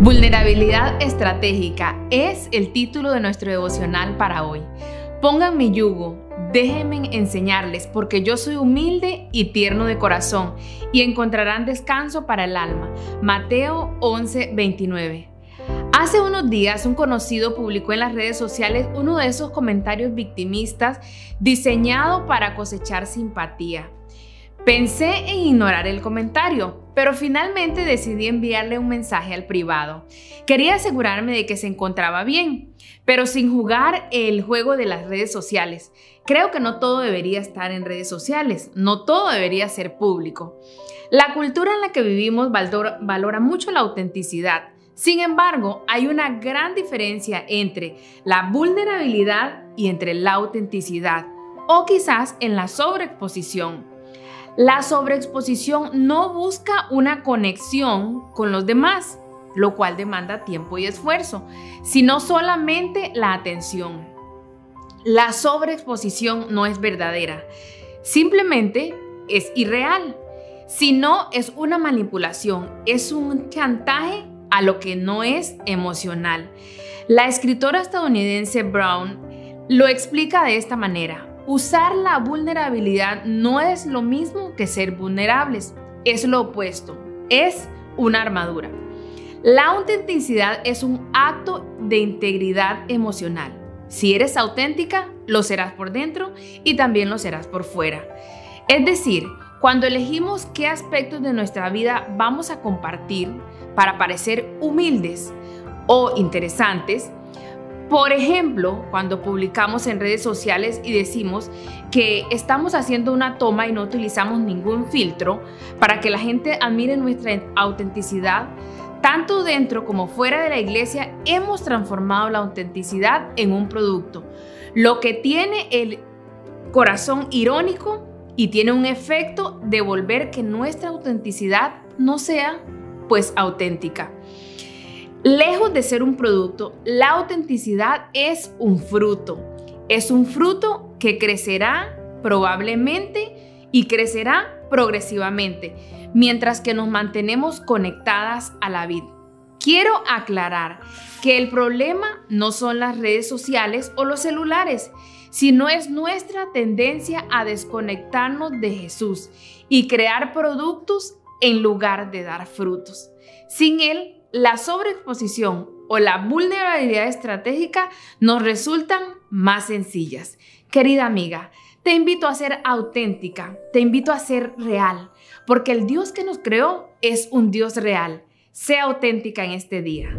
Vulnerabilidad estratégica es el título de nuestro devocional para hoy. Pongan mi yugo, déjenme enseñarles, porque yo soy humilde y tierno de corazón, y encontrarán descanso para el alma. Mateo 11, 29. Hace unos días un conocido publicó en las redes sociales uno de esos comentarios victimistas diseñado para cosechar simpatía. Pensé en ignorar el comentario, pero finalmente decidí enviarle un mensaje al privado. Quería asegurarme de que se encontraba bien, pero sin jugar el juego de las redes sociales. Creo que no todo debería estar en redes sociales, no todo debería ser público. La cultura en la que vivimos valora, mucho la autenticidad. Sin embargo, hay una gran diferencia entre la vulnerabilidad y entre la autenticidad, o quizás en la sobreexposición. La sobreexposición no busca una conexión con los demás, lo cual demanda tiempo y esfuerzo, sino solamente la atención. La sobreexposición no es verdadera, simplemente es irreal, sino es una manipulación, es un chantaje a lo que no es emocional. La escritora estadounidense Brown lo explica de esta manera. Usar la vulnerabilidad no es lo mismo que ser vulnerables, es lo opuesto, es una armadura. La autenticidad es un acto de integridad emocional. Si eres auténtica, lo serás por dentro y también lo serás por fuera. Es decir, cuando elegimos qué aspectos de nuestra vida vamos a compartir para parecer humildes o interesantes, por ejemplo, cuando publicamos en redes sociales y decimos que estamos haciendo una toma y no utilizamos ningún filtro para que la gente admire nuestra autenticidad, tanto dentro como fuera de la iglesia hemos transformado la autenticidad en un producto, lo que tiene el corazón irónico y tiene un efecto de volver que nuestra autenticidad no sea pues auténtica. Lejos de ser un producto, la autenticidad es un fruto. Es un fruto que crecerá probablemente y crecerá progresivamente, mientras que nos mantenemos conectadas a la vida. Quiero aclarar que el problema no son las redes sociales o los celulares, sino es nuestra tendencia a desconectarnos de Jesús y crear productos en lugar de dar frutos. Sin Él la sobreexposición o la vulnerabilidad estratégica nos resultan más sencillas. Querida amiga, te invito a ser auténtica, te invito a ser real, porque el Dios que nos creó es un Dios real. Sea auténtica en este día.